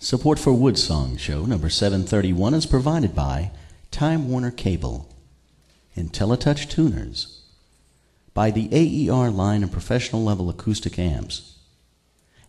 Support for Woodsong Show number 731 is provided by Time Warner Cable, IntelliTouch Tuners, by the AER line of professional level acoustic amps,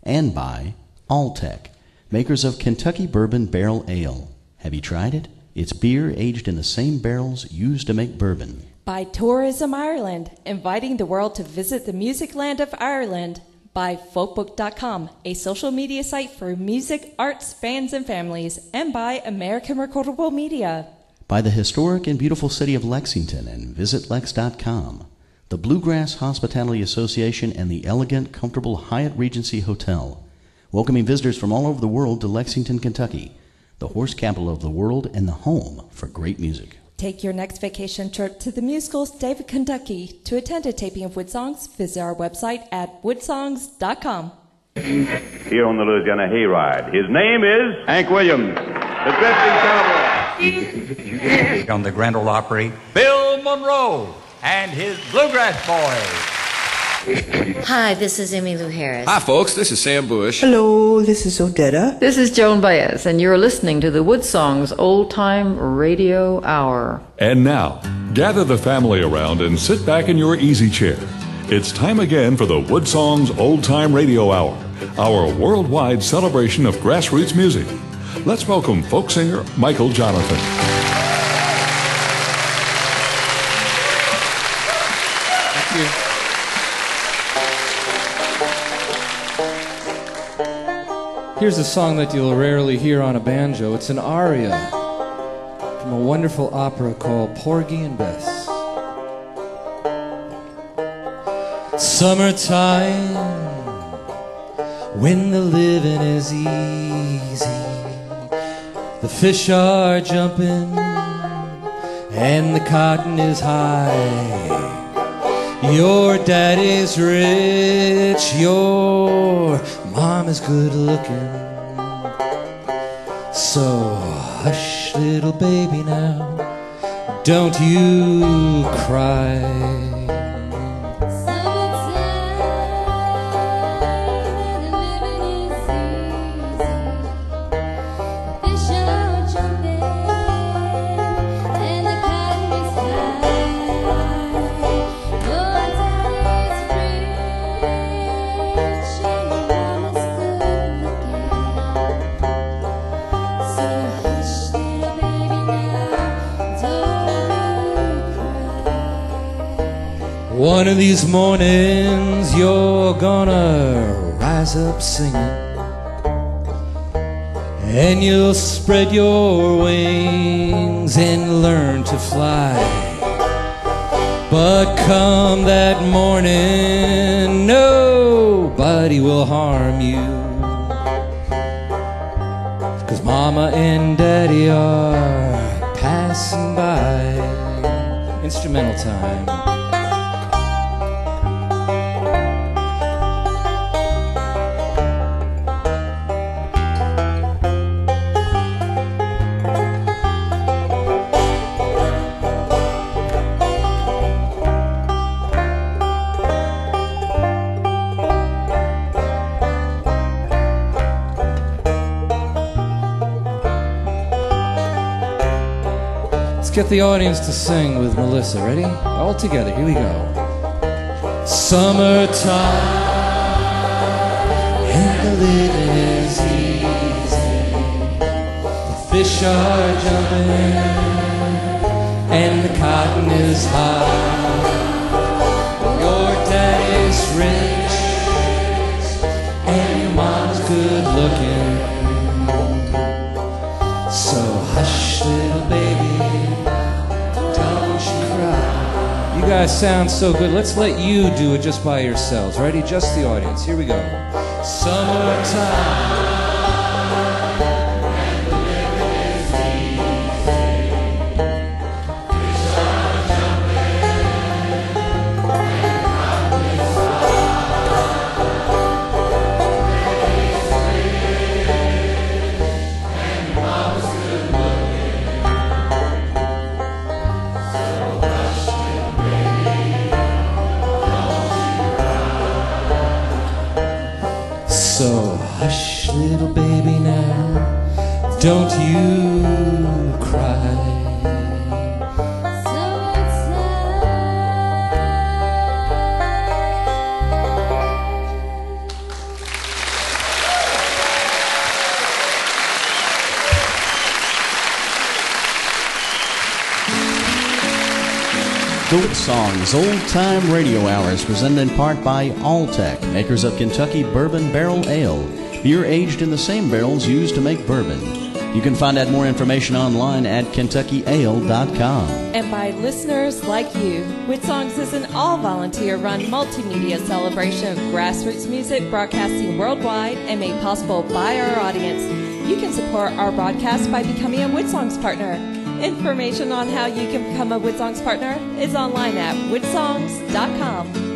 and by Alltech, makers of Kentucky Bourbon Barrel Ale. Have you tried it? It's beer aged in the same barrels used to make bourbon. By Tourism Ireland, inviting the world to visit the music land of Ireland. By folkbook.com, a social media site for music, arts, fans, and families. And by American Recordable Media. By the historic and beautiful city of Lexington and visitlex.com. The Bluegrass Hospitality Association and the elegant, comfortable Hyatt Regency Hotel. Welcoming visitors from all over the world to Lexington, Kentucky, the horse capital of the world and the home for great music. Take your next vacation trip to the musical state of Kentucky. To attend a taping of Woodsongs, visit our website at woodsongs.com. Here on the Louisiana Hayride. His name is Hank Williams. the drifting cowboy. on the Grand Ole Opry, Bill Monroe and his Bluegrass Boys. Hi, this is Emmylou Harris. Hi, folks. This is Sam Bush. Hello, this is Odetta. This is Joan Baez, and you're listening to the Woodsongs Old Time Radio Hour. And now, gather the family around and sit back in your easy chair. It's time again for the Woodsongs Old Time Radio Hour, our worldwide celebration of grassroots music. Let's welcome folk singer Michael Johnathon. Here's a song that you'll rarely hear on a banjo. It's an aria from a wonderful opera called Porgy and Bess. Summertime, when the living is easy, the fish are jumping and the cotton is high. Your daddy's rich, your mom is good looking. So hush, little baby, now, don't you cry. These mornings you're gonna rise up singing. And you'll spread your wings and learn to fly. But come that morning nobody will harm you. Cause mama and daddy are passing by. Instrumental time get the audience to sing with Melissa. Ready? All together. Here we go. Summertime, and the living is easy. The fish are jumping, and the cotton is high. Your daddy's rich, and your mom's good looking. Guys sound so good. Let's let you do it just by yourselves. Ready? Just the audience. Here we go. Summertime. Don't you cry. Songs Old Time Radio Hours, presented in part by Alltech, makers of Kentucky Bourbon Barrel Ale, beer aged in the same barrels used to make bourbon. You can find out more information online at kentuckyale.com. And by listeners like you. Woodsongs is an all volunteer run multimedia celebration of grassroots music broadcasting worldwide and made possible by our audience. You can support our broadcast by becoming a Woodsongs partner. Information on how you can become a Woodsongs partner is online at woodsongs.com.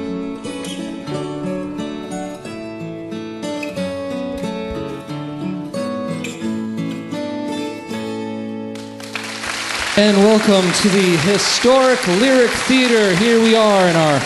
And welcome to the historic Lyric Theater. Here we are in our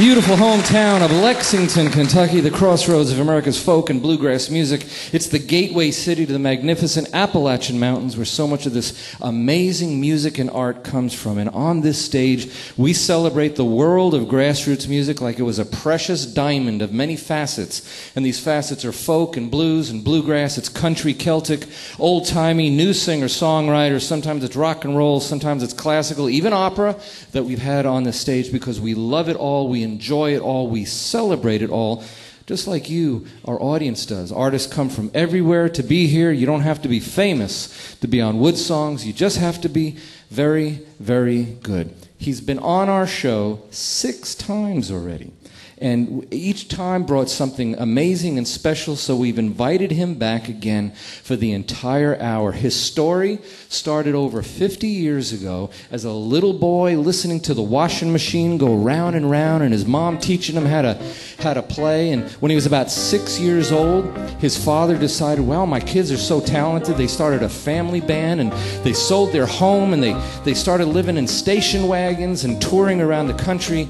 beautiful hometown of Lexington, Kentucky, the crossroads of America's folk and bluegrass music. It's the gateway city to the magnificent Appalachian Mountains where so much of this amazing music and art comes from. And on this stage, we celebrate the world of grassroots music like it was a precious diamond of many facets. And these facets are folk and blues and bluegrass, it's country, Celtic, old timey, new singer, songwriters, sometimes it's rock and roll, sometimes it's classical, even opera that we've had on this stage because we love it all. We enjoy it all, we celebrate it all, just like you, our audience does. Artists come from everywhere to be here. You don't have to be famous to be on Wood Songs, you just have to be very, very good. He's been on our show six times already. And each time brought something amazing and special, so we've invited him back again for the entire hour. His story started over 50 years ago as a little boy listening to the washing machine go round and round, and his mom teaching him how to, how to play. And when he was about six years old, his father decided, well, my kids are so talented. They started a family band, and they sold their home, and they, they started living in station wagons and touring around the country.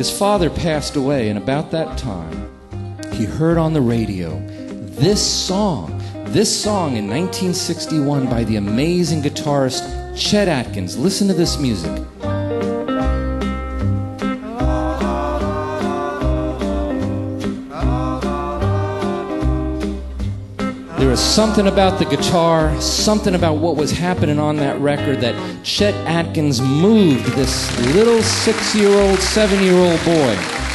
His father passed away, and about that time, he heard on the radio this song, this song in 1961 by the amazing guitarist Chet Atkins. Listen to this music. Was something about the guitar, something about what was happening on that record that Chet Atkins moved this little six year old, seven year old boy.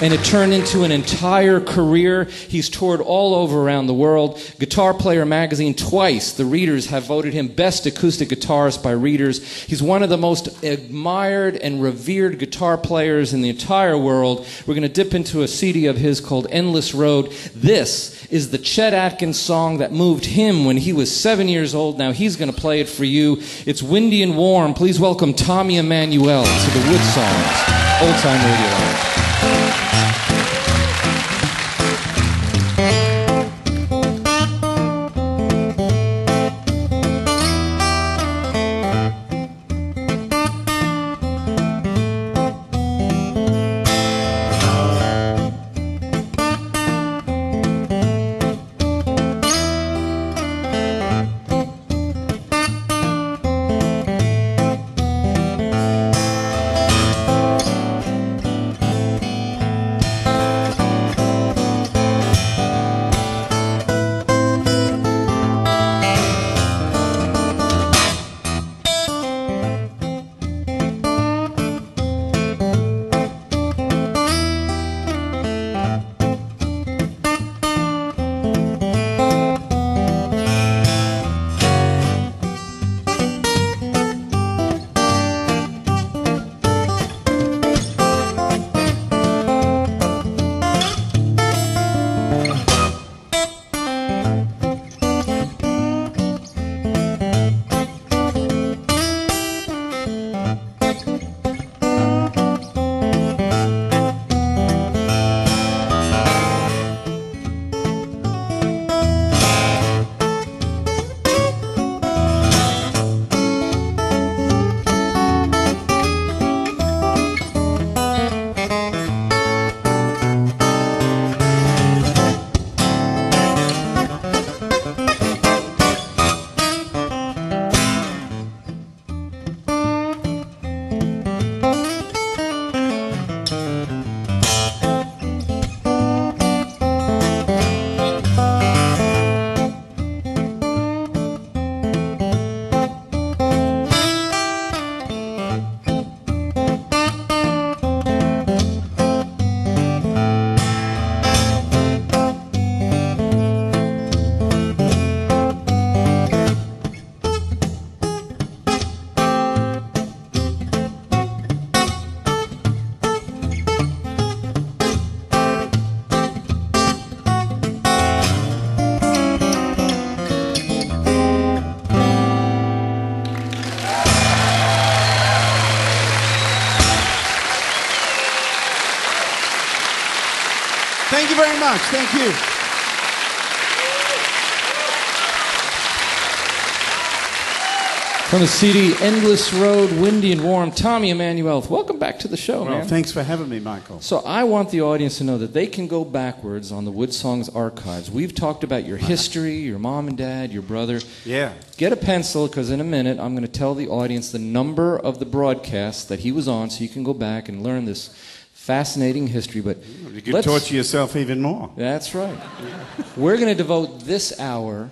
And it turned into an entire career. He's toured all over around the world. Guitar Player magazine, twice, the readers have voted him best acoustic guitarist by readers. He's one of the most admired and revered guitar players in the entire world. We're going to dip into a CD of his called Endless Road. This is the Chet Atkins song that moved him when he was seven years old. Now he's going to play it for you. It's windy and warm. Please welcome Tommy Emmanuel to the Wood Songs, Old Time Radio much. Thank you. From the CD Endless Road, Windy and Warm, Tommy Emmanuel. Welcome back to the show, Well, man. thanks for having me, Michael. So I want the audience to know that they can go backwards on the Wood Songs archives. We've talked about your uh-huh. history, your mom and dad, your brother. Yeah. Get a pencil because in a minute I'm going to tell the audience the number of the broadcast that he was on so you can go back and learn this fascinating history. But You can torture yourself even more. That's right. We're going to devote this hour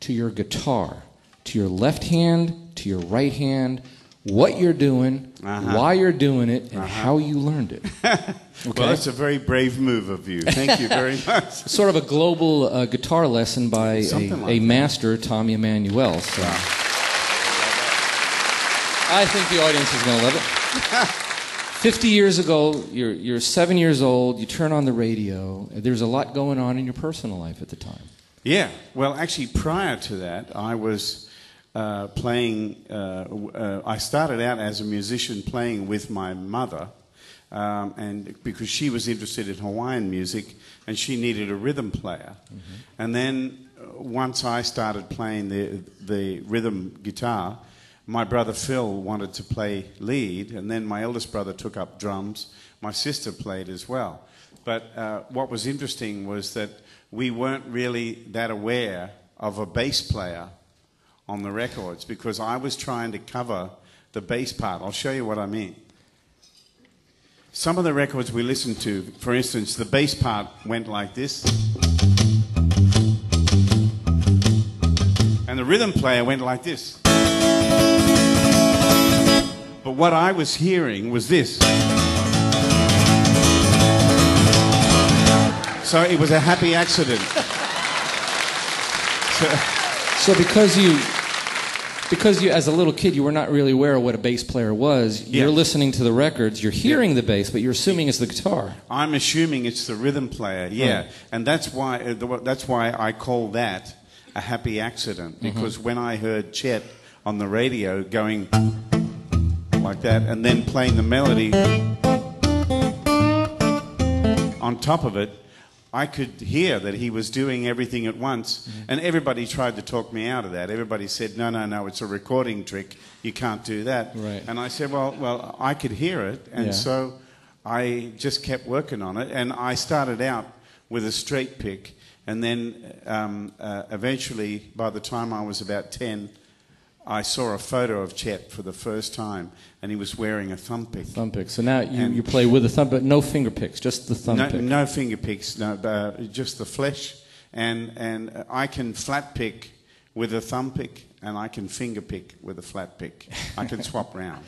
to your guitar, to your left hand, to your right hand, what you're doing, Uh-huh. why you're doing it, and how you learned it. Well, that's a very brave move of you. Thank you very much. Sort of a global uh, guitar lesson by a, like a master, Tommy Emmanuel. So. I think the audience is going to love it. 50 years ago, you're, you're seven years old, you turn on the radio, there's a lot going on in your personal life at the time. Yeah. Well, actually, prior to that, I was uh, playing. Uh, uh, I started out as a musician playing with my mother, um, and because she was interested in Hawaiian music, and she needed a rhythm player. And then uh, once I started playing the the rhythm guitar, my brother Phil wanted to play lead, and then my eldest brother took up drums. My sister played as well. But uh, what was interesting was that we weren't really that aware of a bass player on the records because I was trying to cover the bass part. I'll show you what I mean. Some of the records we listened to, for instance, the bass part went like this. And the rhythm player went like this. But what I was hearing was this. So it was a happy accident. So, So because you because you as a little kid you were not really aware of what a bass player was, you're listening to the records, you're hearing the bass, but you're assuming it's the guitar. I'm assuming it's the rhythm player, yeah, Right. and that's why uh, that's why I call that a happy accident Mm-hmm. because when I heard Chet on the radio going like that and then playing the melody on top of it, I could hear that he was doing everything at once, Mm-hmm. and everybody tried to talk me out of that. Everybody said, "No, no, no, it's a recording trick. You can't do that." Right. And I said, "Well, well, I could hear it, and Yeah. so I just kept working on it, and I started out with a straight pick, and then um, uh, eventually, by the time I was about ten, I saw a photo of Chet for the first time, and he was wearing a thumb pick. Thumb pick. So now you, And- you play with a thumb, but no finger picks, just the thumb no, pick. no finger picks, no, uh, just the flesh, and and I can flat pick with a thumb pick, and I can finger pick with a flat pick. I can swap round.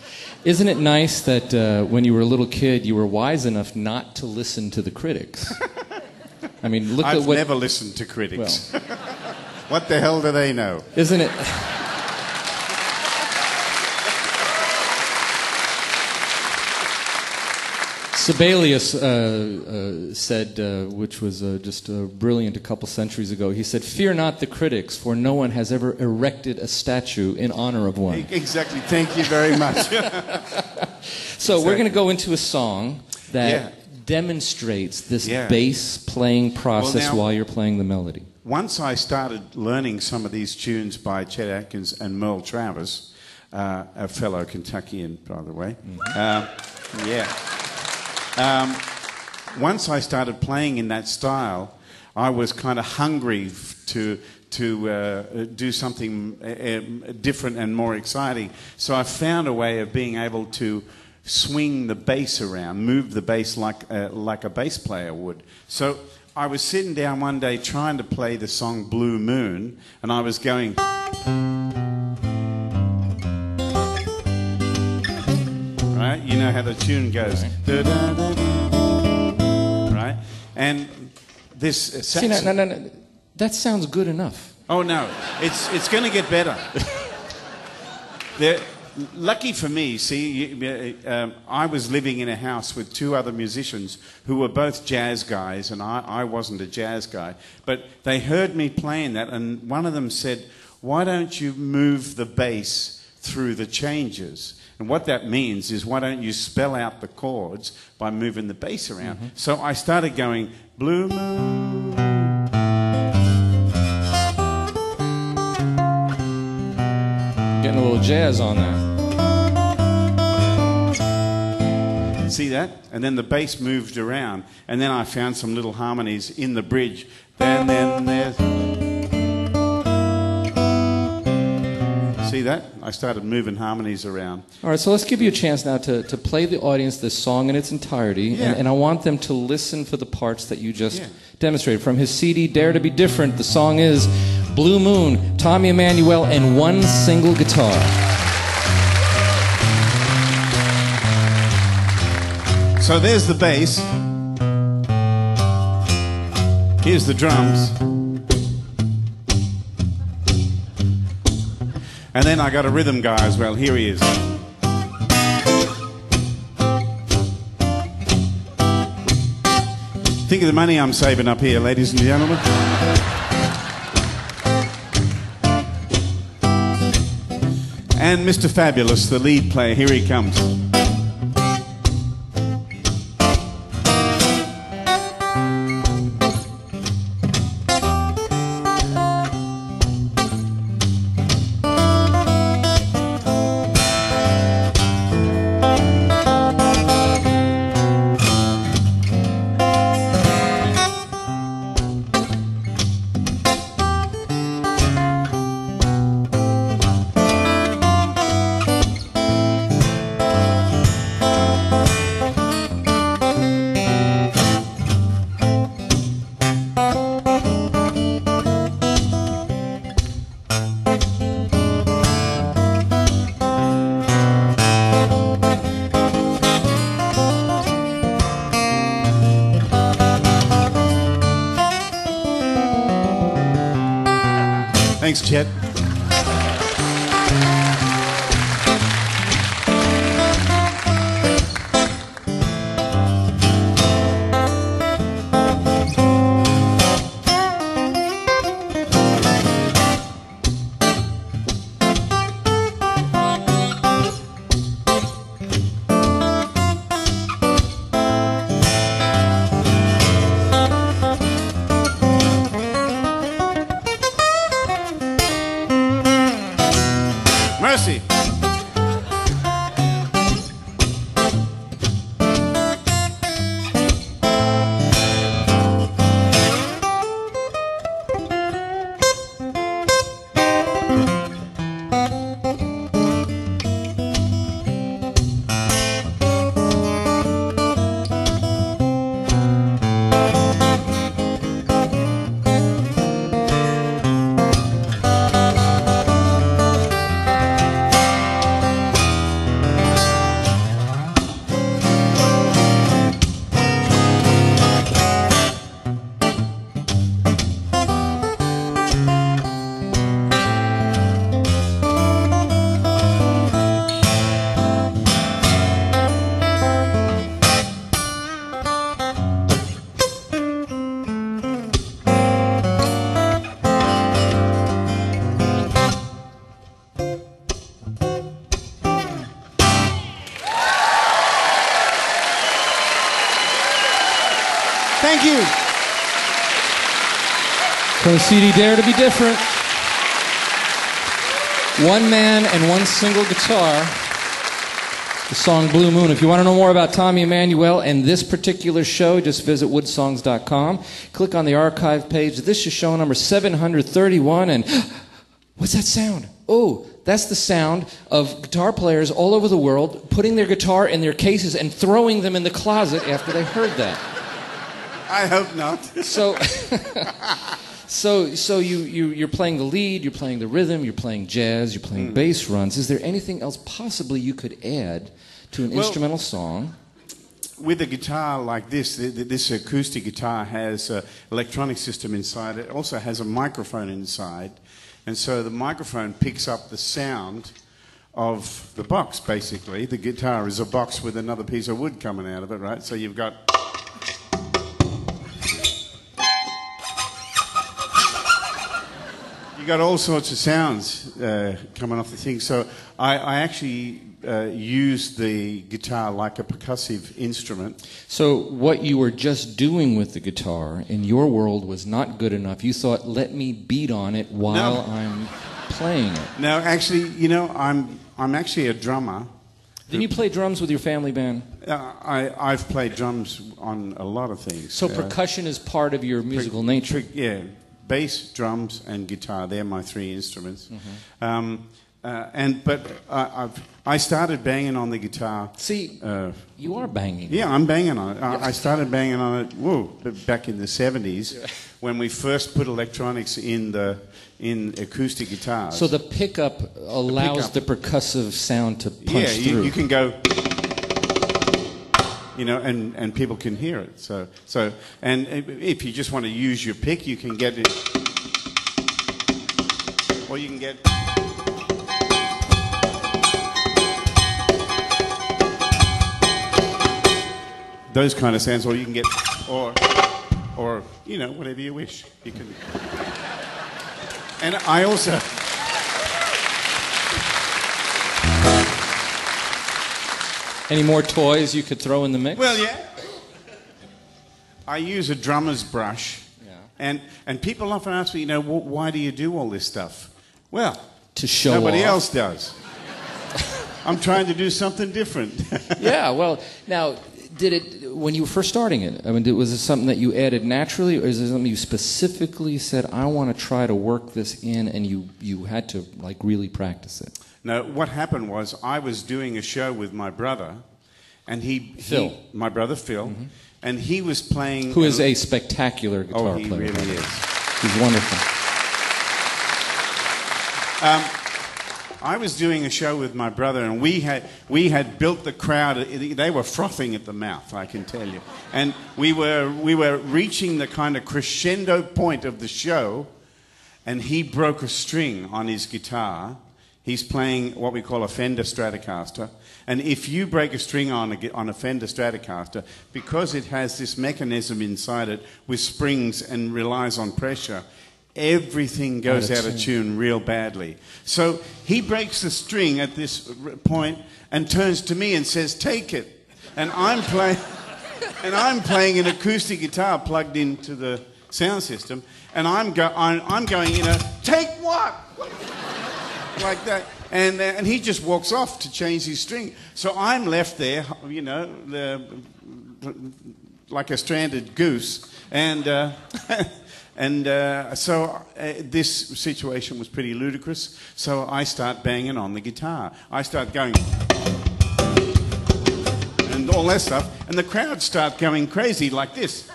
Isn't it nice that uh, when you were a little kid, you were wise enough not to listen to the critics? I mean, look I've at what. never listened to critics. what the hell do they know? Isn't it? Sibelius uh, uh, said, uh, which was uh, just uh, brilliant a couple centuries ago, he said, Fear not the critics, for no one has ever erected a statue in honor of one. Exactly. Thank you very much. So we're going to go into a song that Yeah. demonstrates this Yeah. bass playing process now- while you're playing the melody. Once I started learning some of these tunes by Chet Atkins and Merle Travis, uh, a fellow Kentuckian, by the way. Uh, yeah. Um, once I started playing in that style, I was kind of hungry to to uh, do something uh, um, different and more exciting. So I found a way of being able to swing the bass around, move the bass like uh, like a bass player would. So I was sitting down one day trying to play the song Blue Moon, and I was going. You know how the tune goes. Da-da-da-da. Right? And this. uh, See, no, no, no, no. That sounds good enough. Oh no, it's it's going to get better. There- lucky for me, see, uh, um, I was living in a house with two other musicians who were both jazz guys, and I, I wasn't a jazz guy. But they heard me playing that, and one of them said, "Why don't you move the bass through the changes?" And what that means is why don't you spell out the chords by moving the bass around? Mm-hmm. So I started going blue moon. Getting a little jazz on that. See that? And then the bass moved around. And then I found some little harmonies in the bridge. Then, then there's. See that? I started moving harmonies around. All right, so let's give you a chance now to, to play the audience this song in its entirety, Yeah. and, and I want them to listen for the parts that you just Yeah. demonstrated. From his CD, Dare to Be Different, the song is Blue Moon, Tommy Emmanuel, and one single guitar. So there's the bass. Here's the drums. And then I got a rhythm guy as well. Here he is. Think of the money I'm saving up here, ladies and gentlemen. And Mr. Fabulous, the lead player, here he comes. Thanks, Chet. CD, Dare to Be Different. One man and one single guitar. The song Blue Moon. If you want to know more about Tommy Emmanuel and this particular show, just visit woodsongs.com. Click on the archive page. This is show number 731. And what's that sound? Oh, that's the sound of guitar players all over the world putting their guitar in their cases and throwing them in the closet after they heard that. I hope not. So, so, so you, you, you're playing the lead, you're playing the rhythm, you're playing jazz, you're playing hmm. bass runs. Is there anything else possibly you could add to an Well- instrumental song? With a guitar like this, th- th- this acoustic guitar has an electronic system inside. It also has a microphone inside. And so the microphone picks up the sound of the box, basically. The guitar is a box with another piece of wood coming out of it, right? So you've got. You got all sorts of sounds uh, coming off the thing. So I, I actually uh, use the guitar like a percussive instrument. So, what you were just doing with the guitar in your world was not good enough. You thought, let me beat on it while No. I'm playing it. No, actually, you know, I'm I'm actually a drummer. Didn't you play drums with your family band? Uh, I I've played drums on a lot of things. So, Uh, percussion is part of your musical nature. Trick, yeah, bass, drums, and guitar. They're my three instruments. Mm-hmm. Um, uh, and but I, I've I started banging on the guitar. See, Uh, you are banging. yeah, I'm banging on it. I, I started banging on it. Whoa, back in the '70s, when we first put electronics in the in acoustic guitars. So the pickup allows the, pickup. percussive sound to punch yeah, you, through. you can go. You know, and, and people can hear it. So so and if you just want to use your pick, you can get it, or you can get. Those kind of sounds, or you can get, or, or you know, whatever you wish. You can. And I also. Any more toys you could throw in the mix? Well, yeah. I use a drummer's brush. Yeah. And, and people often ask me, you know, "Wh- why do you do all this stuff? Well, To show nobody off. else does. I'm trying to do something different. yeah. Well, now, did it when you were first starting it? I mean, was it something that you added naturally, or is it something you specifically said, "I want to try to work this in," and you you had to like really practice it? No, what happened was I was doing a show with my brother, and he, Phil. he my brother Phil, mm-hmm. and he was playing. Who is a spectacular guitar Oh, he player? really is. He's wonderful. Um, I was doing a show with my brother, and we had we had built the crowd. They were frothing at the mouth, I can tell you. And we were we were reaching the kind of crescendo point of the show, and he broke a string on his guitar. He's playing what we call a Fender Stratocaster, and if you break a string on a, on a Fender Stratocaster, because it has this mechanism inside it with springs and relies on pressure, everything goes Out out of of tune real badly. So he breaks the string at this point and turns to me and says, "Take it." And I'm playing, and I'm playing an acoustic guitar plugged into the sound system, and I'm, go- I'm, I'm going, you know, take what? Like that. And, uh, and he just walks off to change his string. So I'm left there, you know, the, like a stranded goose. And, uh, and uh, so uh, this situation was pretty ludicrous. So I start banging on the guitar. I start going. And all that stuff. And the crowd start going crazy like this.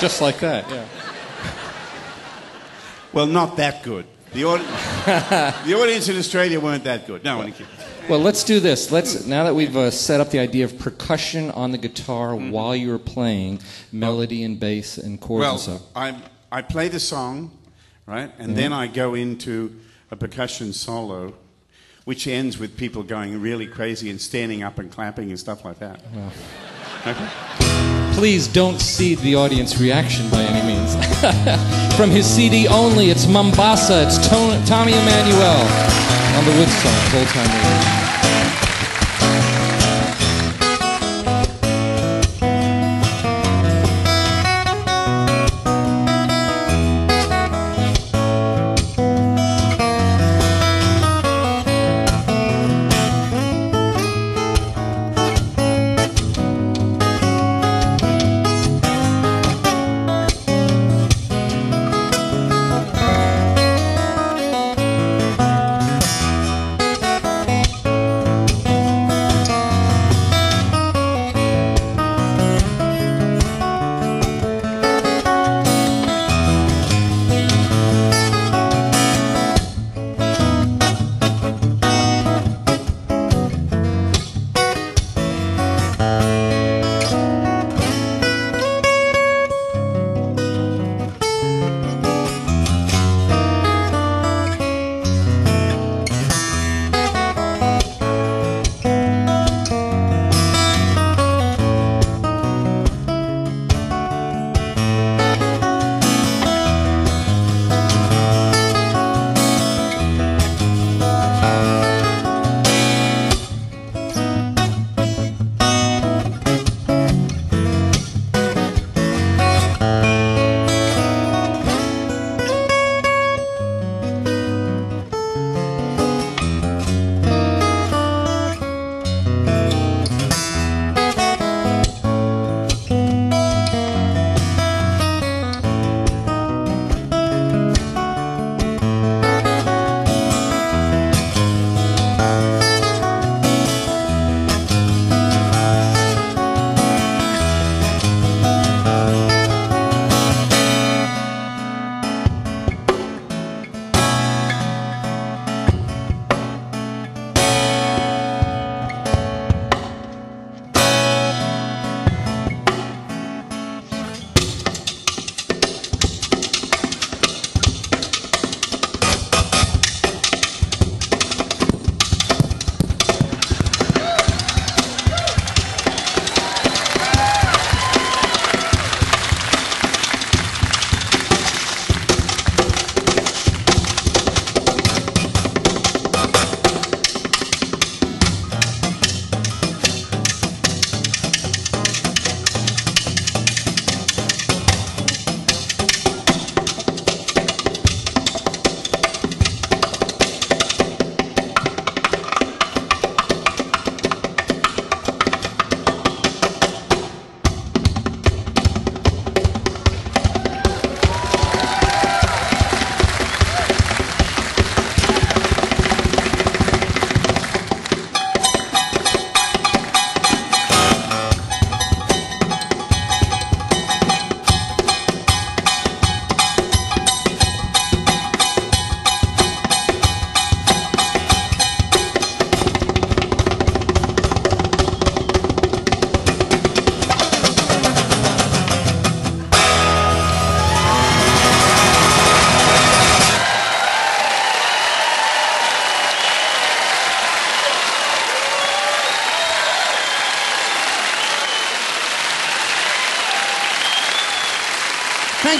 Just like that, yeah. Well, not that good. The, audi- the audience in Australia weren't that good. No, I'm kidding. Well, let's do this. Let's now that we've uh, set up the idea of percussion on the guitar Mm-hmm. while you're playing melody and bass and chords and Well. I, I play the song, right? And then I go into a percussion solo, which ends with people going really crazy and standing up and clapping and stuff like that. Okay? Please don't seed the audience reaction by any means. From his CD only, it's Mombasa. It's Ton- Tommy Emmanuel on the Wood Songs, Time Radio.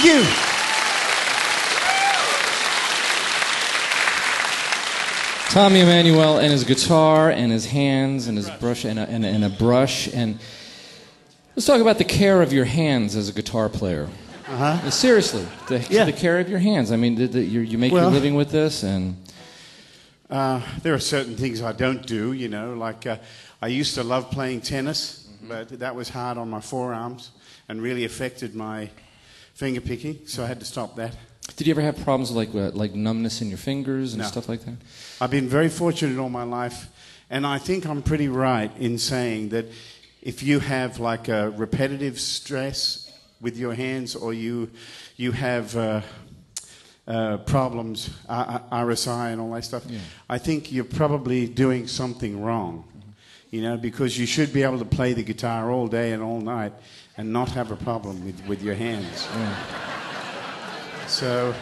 Thank you. Tommy Emmanuel and his guitar and his hands and his brush and a, and a, and a brush and let's talk about the care of your hands as a guitar player. Uh-huh. Seriously, the, Yeah. the care of your hands. I mean, the, the, you you make Well- your living with this, and Uh, there are certain things I don't do, you know, like uh, I used to love playing tennis, Mm-hmm. but that was hard on my forearms and really affected my finger picking, so I had to stop that. did you ever have problems like uh, like numbness in your fingers and No. stuff like that? I've been very fortunate all my life, and I think I'm pretty right in saying that if you have like a repetitive stress with your hands, or you you have uh, uh, problems, RSI and all that stuff, I think you're probably doing something wrong. You know, because you should be able to play the guitar all day and all night and not have a problem with, with your hands. So,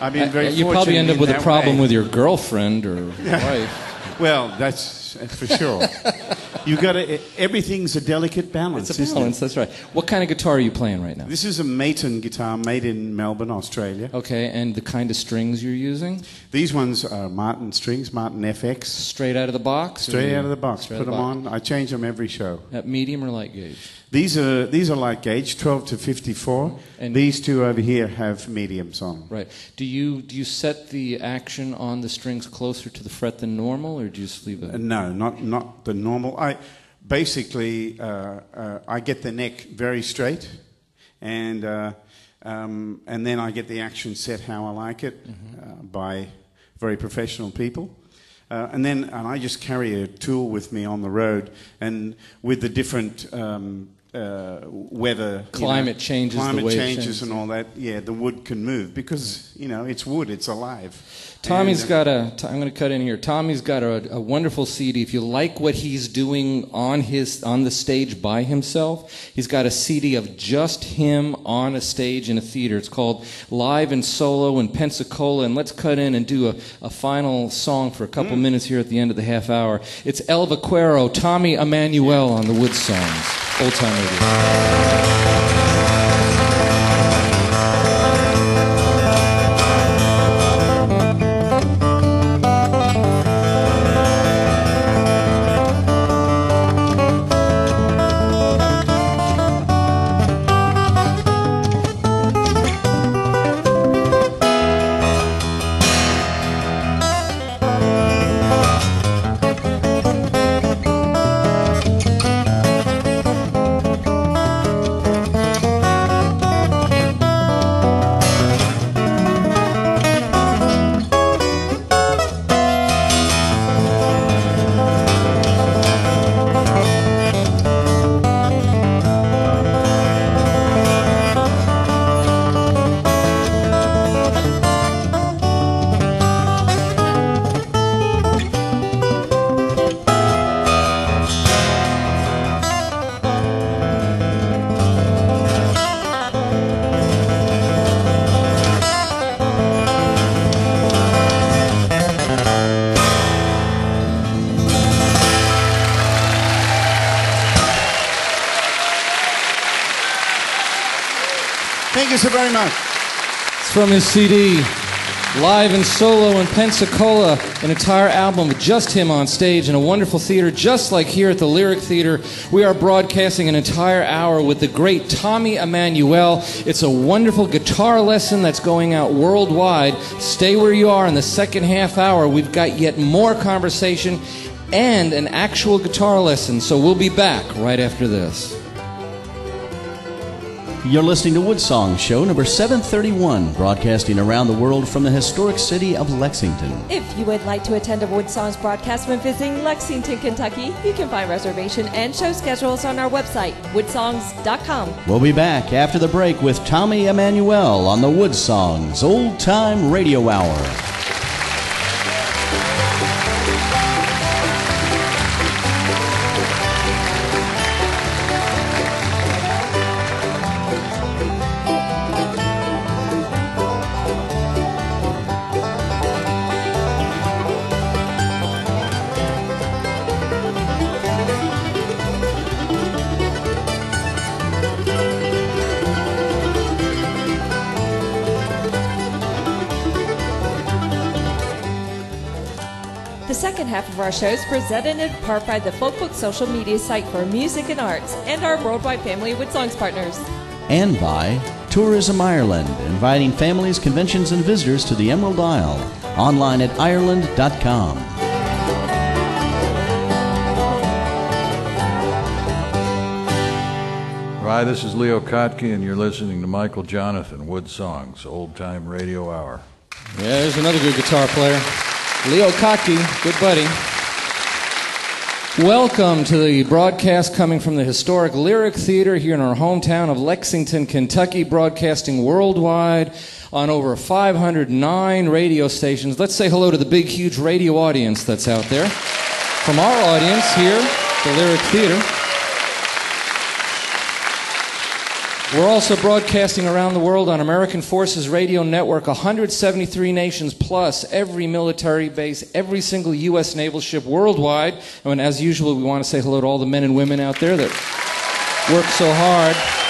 I've been very Uh, you probably end up with a problem way. with your girlfriend or wife. Well, that's for sure. you got to. Everything's a delicate balance. It's a isn't it? balance. That's right. What kind of guitar are you playing right now? This is a Maton guitar made in Melbourne, Australia. Okay, and the kind of strings you're using? These ones are Martin strings, Martin FX. Straight out of the box? Straight out of the box. Put out them the on. I change them every show. At medium or light gauge? These are these are light gauge, 12 to 54. And- these two over here have mediums on. Right. Do you do you set the action on the strings closer to the fret than normal, or do you just leave it? Uh, No, not not the normal. I basically uh, uh, I get the neck very straight, and uh, um, and then I get the action set how I like it uh, by very professional people. Uh, and then and I just carry a tool with me on the road, and with the different um, uh, weather, you know, Climate changes, the climate way it changes, changes. and all that. Yeah, the wood can move because you know it's wood, it's alive. Tommy's And, uh, got a. I'm going to cut in here. Tommy's got a, a wonderful CD. If you like what he's doing on his on the stage by himself, he's got a CD of just him on a stage in a theater. It's called Live and Solo in Pensacola. And let's cut in and do a, a final song for a couple minutes here at the end of the half hour. It's El Vaquero, Tommy Emmanuel on the Woodsongs, old time radio. From his CD, Live and Solo in Pensacola, an entire album with just him on stage in a wonderful theater, just like here at the Lyric Theater. We are broadcasting an entire hour with the great Tommy Emmanuel. It's a wonderful guitar lesson that's going out worldwide. Stay where you are in the second half hour. We've got yet more conversation and an actual guitar lesson, so we'll be back right after this. You're listening to Woodsong Show number 731, broadcasting around the world from the historic city of Lexington. If you would like to attend a Woodsongs broadcast when visiting Lexington, Kentucky, you can find reservation and show schedules on our website, woodsongs.com. We'll be back after the break with Tommy Emmanuel on the Woodsongs Old Time Radio Hour. Our show is presented in part by the Folkbook social media site for music and arts and our worldwide family Woodsongs partners. And by Tourism Ireland, inviting families, conventions, and visitors to the Emerald Isle. Online at ireland.com. Hi, this is Leo Kottke, and you're listening to Michael Johnathon, Wood Songs, Old Time Radio Hour. Yeah, there's another good guitar player. Leo Kottke, good buddy. Welcome to the broadcast coming from the historic Lyric Theater here in our hometown of Lexington, Kentucky, broadcasting worldwide on over 509 radio stations. Let's say hello to the big, huge radio audience that's out there. From our audience here, the Lyric Theater. We're also broadcasting around the world on American Forces Radio Network, 173 nations plus every military base, every single U.S. naval ship worldwide. And as usual, we want to say hello to all the men and women out there that work so hard.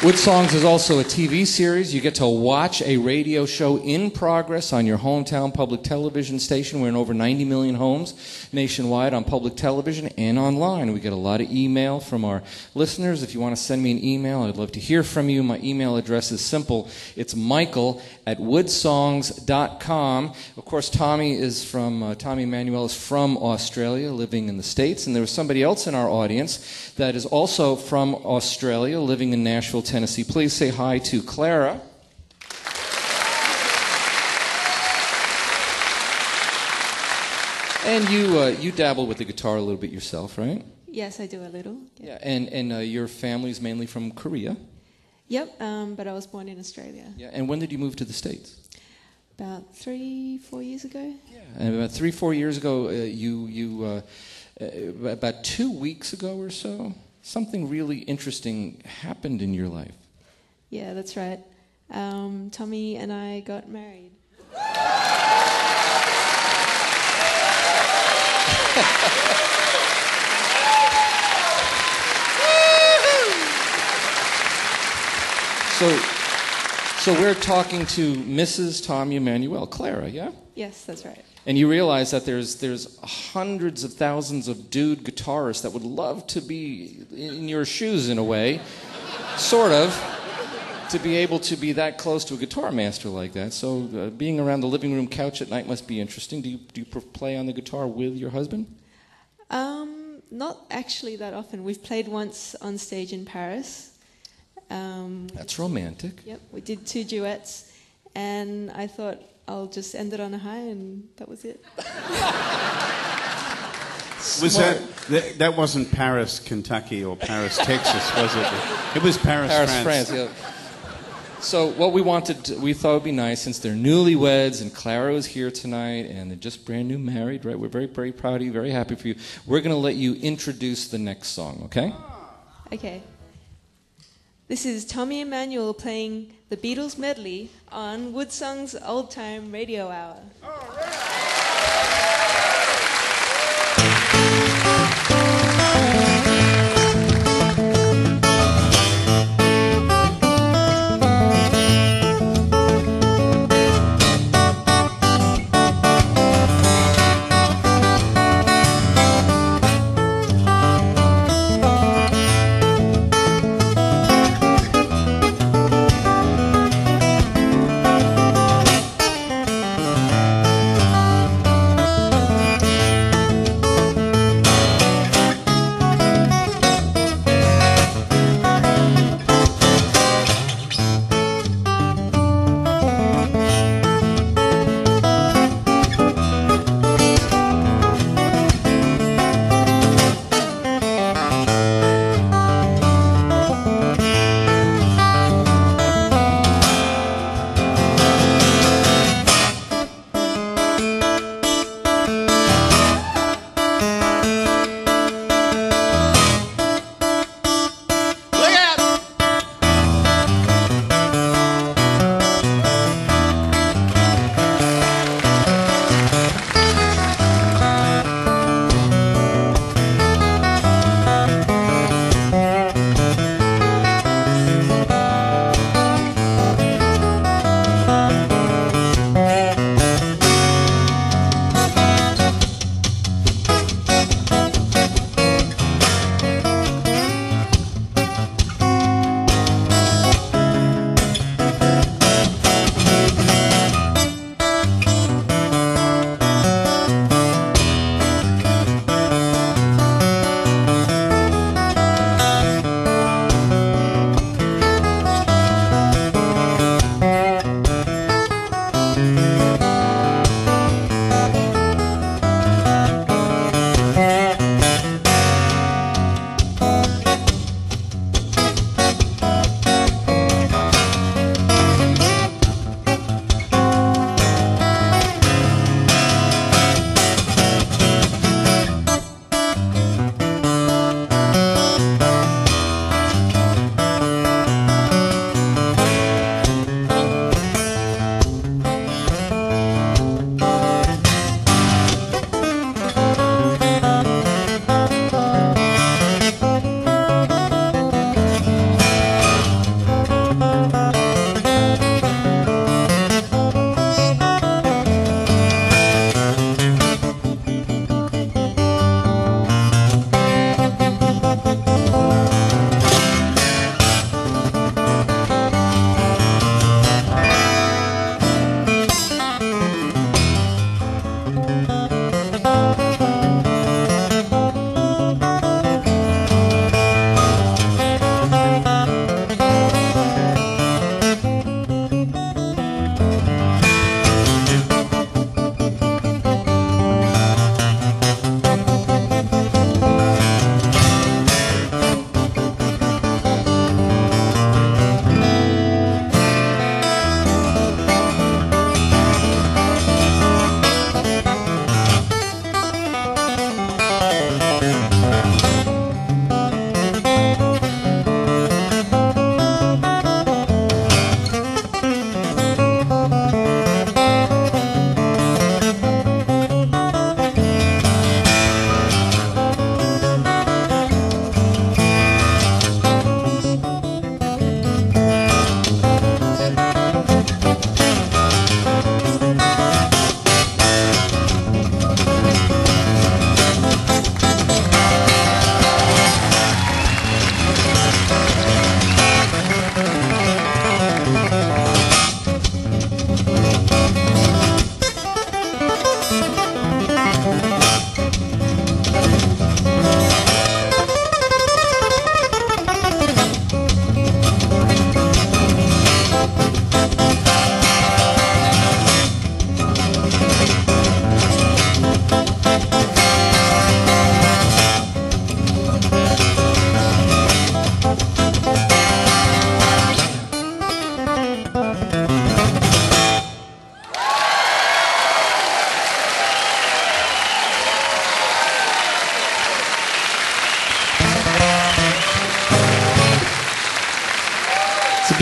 Woodsongs is also a TV series. You get to watch a radio show in progress on your hometown public television station. We're in over 90 million homes nationwide on public television and online. We get a lot of email from our listeners. If you want to send me an email, I'd love to hear from you. My email address is simple. It's michael at woodsongs.com. Of course, Tommy is from, uh, Tommy Emmanuel is from Australia, living in the States. And there was somebody else in our audience that is also from Australia, living in Nashville, Tennessee. Please say hi to Clara. And you, uh, you dabble with the guitar a little bit yourself, right? Yes, I do a little. Yeah. And, and uh, your family's mainly from Korea. Yep, um, but I was born in Australia. Yeah. And when did you move to the States? About three, four years ago. Yeah. And about three, four years ago, uh, you, you uh, uh, about two weeks ago or so, something really interesting happened in your life. Yeah, that's right. Um, Tommy and I got married. So, so we're talking to Mrs. Tommy Emmanuel, Clara, yeah? Yes, that's right. And you realize that there's, there's hundreds of thousands of dude guitarists that would love to be in your shoes in a way, sort of, to be able to be that close to a guitar master like that. So uh, being around the living room couch at night must be interesting. Do you, do you play on the guitar with your husband? Um, not actually that often. We've played once on stage in Paris. Um, That's romantic. Yep, we did two duets, and I thought I'll just end it on a high, and that was it. Was that, that that wasn't Paris, Kentucky, or Paris, Texas, was it? It was Paris, Paris, France. France. yeah. So what we wanted, to, we thought would be nice, since they're newlyweds and Clara is here tonight and they're just brand new married, right? We're very, very proud of you, very happy for you. We're going to let you introduce the next song, okay? Okay. This is Tommy Emmanuel playing the Beatles medley on Woodsong's Old Time Radio Hour.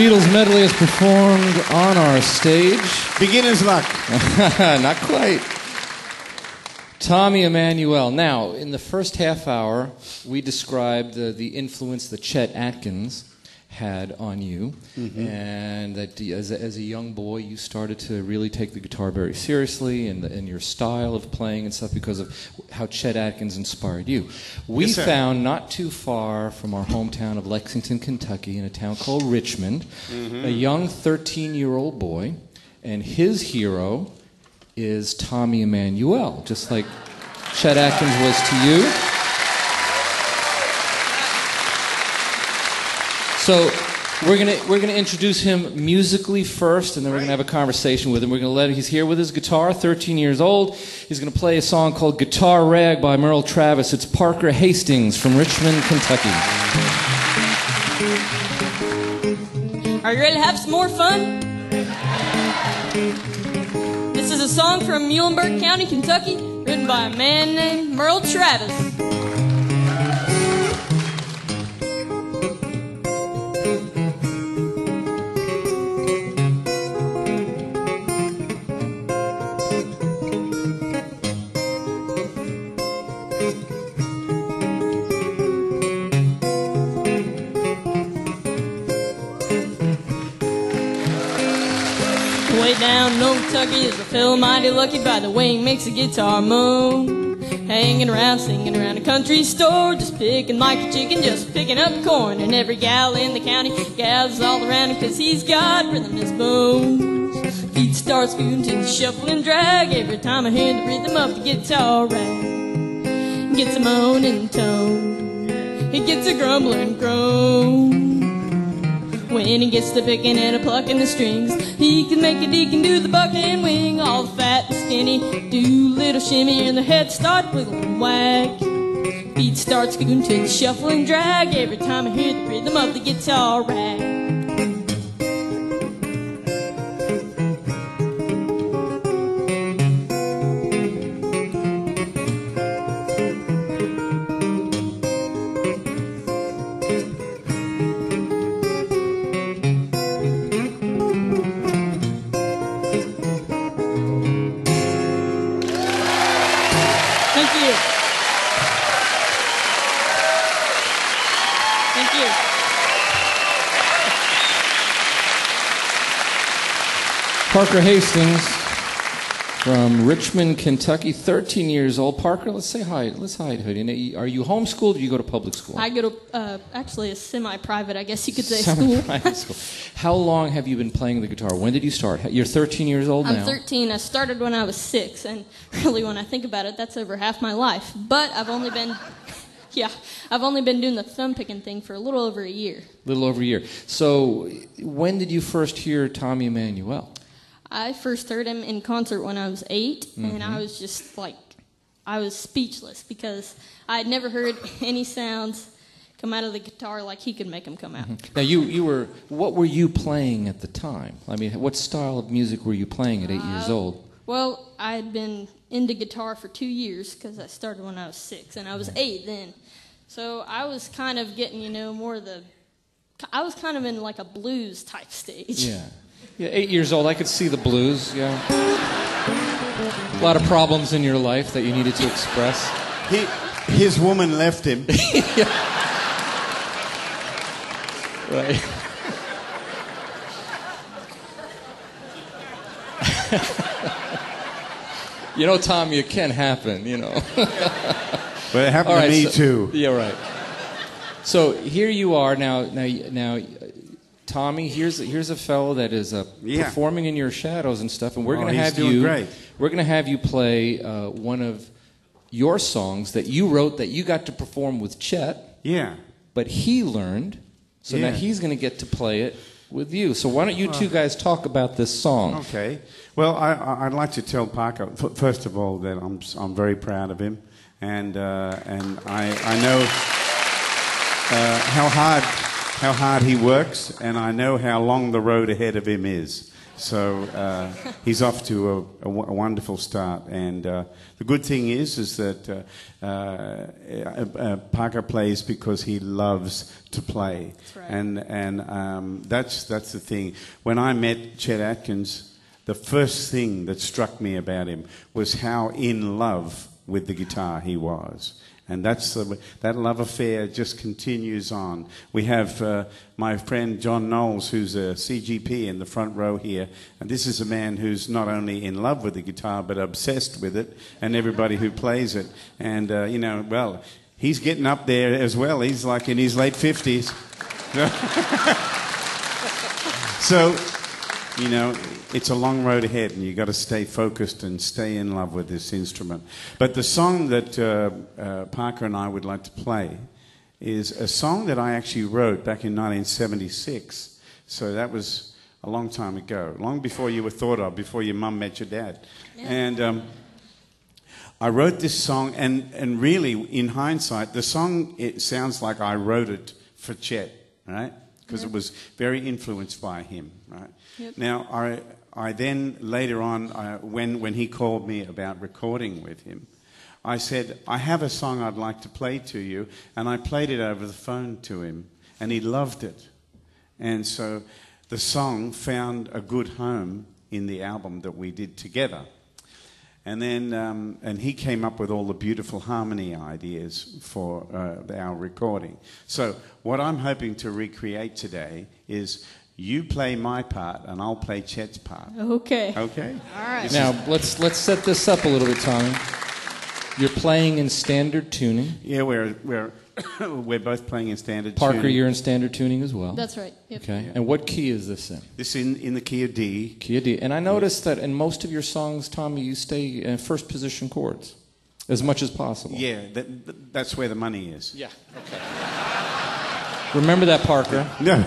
Beatles medley is performed on our stage. Beginner's luck. Not quite. Tommy Emmanuel. Now, in the first half hour, we described uh, the influence that Chet Atkins had on you, Mhm. and that as a, as a young boy, you started to really take the guitar very seriously and, the, and your style of playing and stuff because of how Chet Atkins inspired you. We Yes, found not too far from our hometown of Lexington, Kentucky, in a town called Richmond, Mhm. a young 13 year old boy, and his hero is Tommy Emmanuel, just like Chet Atkins was to you. So we're gonna we're gonna introduce him musically first, and then we're gonna have a conversation with him. We're gonna let he's here with his guitar, 13 years old. He's gonna play a song called "Guitar Rag" by Merle Travis. It's Parker Hastings from Richmond, Kentucky. Are you ready to have some more fun? This is a song from Muhlenberg County, Kentucky, written by a man named Merle Travis. Is a feel mighty lucky by the way he makes a guitar moan. Hanging around, singing around a country store, just picking like a chicken, just picking up corn. And every gal in the county gathers all around him cause he's got rhythm in his bones. Feet start scooting to the shuffle and drag every time I hear the rhythm of the guitar rag. Gets a moaning tone, it gets a grumbling groan. When he gets to picking and a plucking the strings, he can make it, he can do the buck and wing. All the fat and skinny do little shimmy and the head start wiggle and wag. Feet start scooting to the shuffle and drag every time I hear the rhythm of the guitar rag. Parker Hastings from Richmond, Kentucky, 13 years old. Parker, let's say hi. Let's hi, Hoodie. Are you homeschooled or do you go to public school? I go to uh, actually a semi-private, I guess you could say, Summer school. How long have you been playing the guitar? When did you start? You're 13 years old now? I'm now. 13. I started when I was six, and really, when I think about it, that's over half my life. But I've only been, yeah, I've only been doing the thumb picking thing for a little over a year. little over a year. So, when did you first hear Tommy Emmanuel? I first heard him in concert when I was 8 and I Mhm. was just like, I was speechless because I had never heard any sounds come out of the guitar like he could make them come out. Now, you, you were, what were you playing at the time? I mean, what style of music were you playing at eight years Uh, old? Well, I had been into guitar for two years because I started when I was six, and I was eight then. So I was kind of getting, you know, more of the. I was kind of in like a blues type stage. Yeah. Yeah, eight years old. I could see the blues, yeah. A lot of problems in your life that you needed to express. He, his woman left him. Right. you know, Tommy, it can happen, you know. but it happened All to me so- too. Yeah, right. So here you are now. Now, now, Tommy. Here's here's a fellow that is uh, Yeah. performing in your shadows and stuff, and we're Oh, going to have you. great. We're going to have you play uh, one of your songs that you wrote that you got to perform with Chet. Yeah. But he learned, so now he's going to get to play it with you. So why don't you two guys talk about this song? Okay. Well, I, I'd like to tell Parker f- first of all that I'm I'm very proud of him, and uh, and I I know uh, how hard how hard he works, and I know how long the road ahead of him is, So uh, he's off to a, a w- a wonderful start. And uh, the good thing is, is that uh, uh, uh, Parker plays because he loves to play. right. And and um, that's that's the thing. When I met Chet Atkins, the first thing that struck me about him was how in love with the guitar he was. And that's the, that love affair just continues on. We have uh, my friend John Knowles, who's a CGP in the front row here. And this is a man who's not only in love with the guitar, but obsessed with it, and everybody who plays it. And, uh, you know, well, he's getting up there as well. He's like in his late 50s. so, you know, it's a long road ahead, and you've got to stay focused and stay in love with this instrument. But the song that uh, uh, Parker and I would like to play is a song that I actually wrote back in 1976. So that was a long time ago, long before you were thought of, before your mum met your dad. And um, I wrote this song, and, and really, in hindsight, the song it sounds like I wrote it for Chet, right? Because it was very influenced by him, right? Yep. Now, I, I then later on, uh, when, when he called me about recording with him, I said, I have a song I'd like to play to you, and I played it over the phone to him, and he loved it. And so the song found a good home in the album that we did together. And then, um, and he came up with all the beautiful harmony ideas for uh, our recording. So, what I'm hoping to recreate today is you play my part and I'll play Chet's part. Okay. Okay? All right. Now let's let's set this up a little bit, Tommy. You're playing in standard tuning. yeah, we're, we're, we're both playing in standard Parker, tuning. you're in standard tuning as well. That's right. Yep. Okay. And what key is this in? This in, in the key of D. Key of D. And I noticed that in most of your songs, Tommy, you stay in first position chords as much as possible. Yeah, that, that's where the money is. Yeah, Okay. Remember that, Parker. No.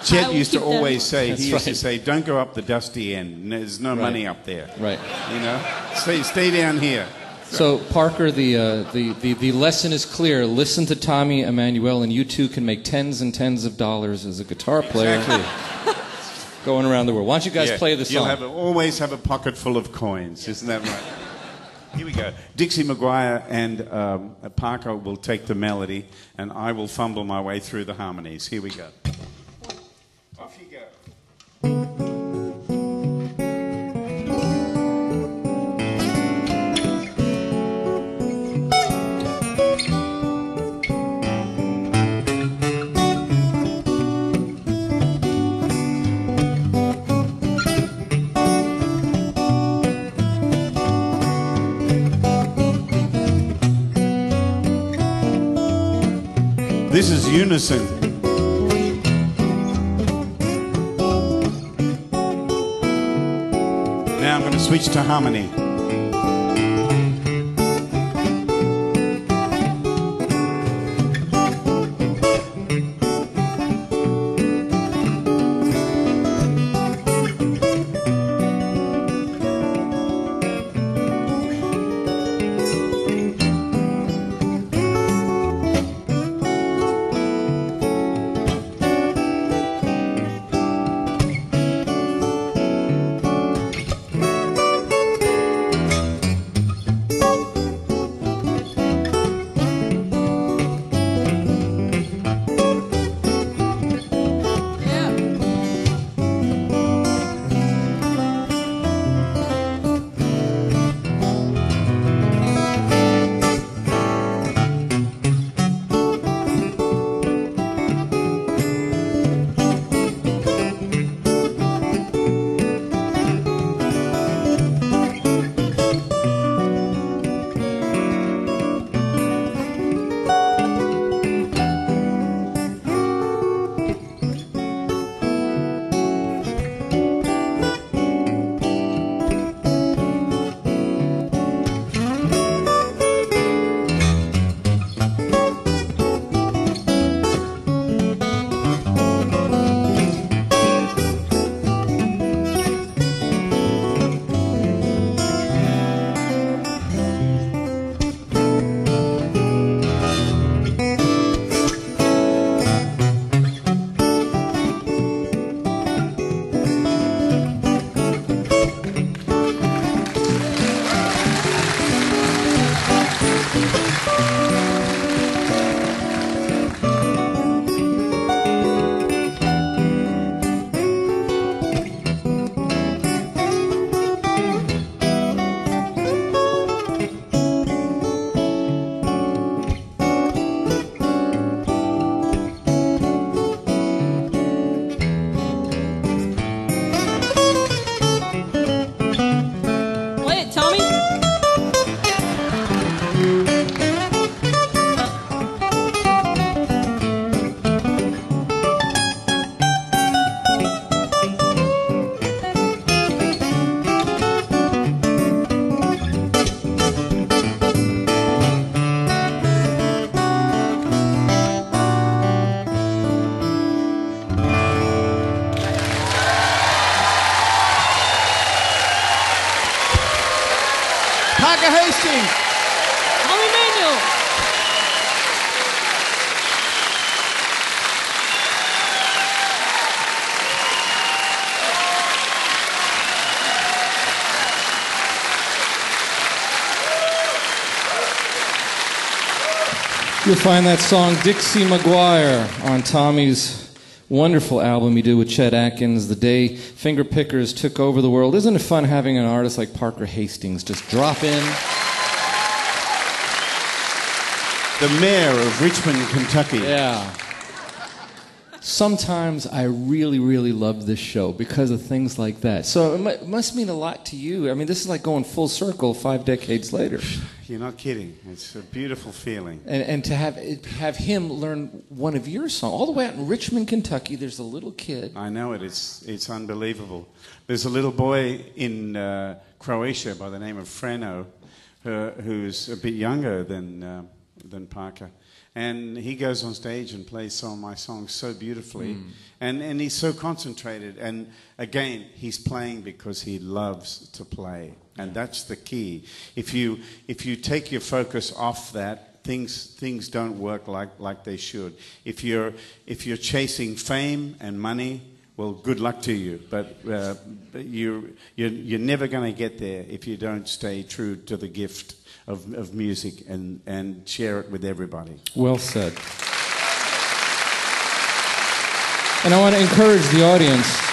I Chet used to always say, That's he used to say, don't go up the dusty end. There's no Right. money up there. Right. You know? Stay, stay down here. So, Parker, the, uh, the, the, the lesson is clear. Listen to Tommy Emmanuel, and you two can make tens and tens of dollars as a guitar player Exactly. going around the world. Why don't you guys Yeah. play the song? You'll have a, always have a pocket full of coins. Isn't that right? Here we go. Dixie McGuire and um, Parker will take the melody, and I will fumble my way through the harmonies. Here we go. This is unison. Switch to harmony. You'll find that song Dixie McGuire on Tommy's wonderful album he did with Chet Atkins, The Day Finger Pickers Took Over the World. Isn't it fun having an artist like Parker Hastings just drop in? The mayor of Richmond, Kentucky. Yeah. Sometimes I really, really love this show because of things like that. So it mu- must mean a lot to you. I mean, this is like going full circle five decades later. You're not kidding. It's a beautiful feeling. And, and to have, have him learn one of your songs, all the way out in Richmond, Kentucky, there's a little kid. I know it. It's, it's unbelievable. There's a little boy in uh, Croatia by the name of Freno uh, who's a bit younger than, uh, than Parker. And he goes on stage and plays some of my songs so beautifully. Mm. And, and he's so concentrated. And again, he's playing because he loves to play. And that's the key. If you, if you take your focus off that, things, things don't work like, like they should. If you're, if you're chasing fame and money, well, good luck to you. But, uh, you're, you're, you're never going to get there if you don't stay true to the gift of, of music and, and share it with everybody. Well said. And I want to encourage the audience